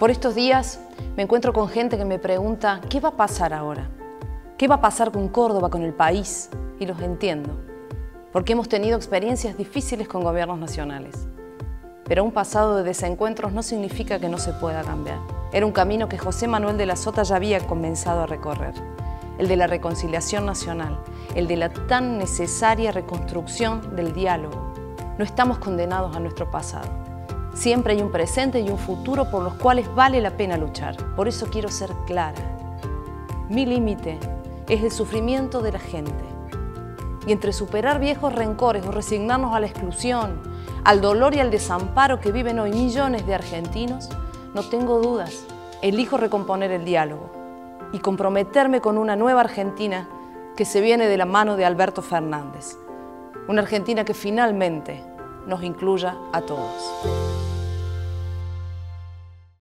Por estos días me encuentro con gente que me pregunta, ¿qué va a pasar ahora? ¿Qué va a pasar con Córdoba, con el país? Y los entiendo, porque hemos tenido experiencias difíciles con gobiernos nacionales. Pero un pasado de desencuentros no significa que no se pueda cambiar. Era un camino que José Manuel de la Sota ya había comenzado a recorrer, el de la reconciliación nacional, el de la tan necesaria reconstrucción del diálogo. No estamos condenados a nuestro pasado. Siempre hay un presente y un futuro por los cuales vale la pena luchar. Por eso quiero ser clara. Mi límite es el sufrimiento de la gente. Y entre superar viejos rencores o resignarnos a la exclusión, al dolor y al desamparo que viven hoy millones de argentinos, no tengo dudas. Elijo recomponer el diálogo y comprometerme con una nueva Argentina que se viene de la mano de Alberto Fernández. Una Argentina que finalmente nos incluya a todos.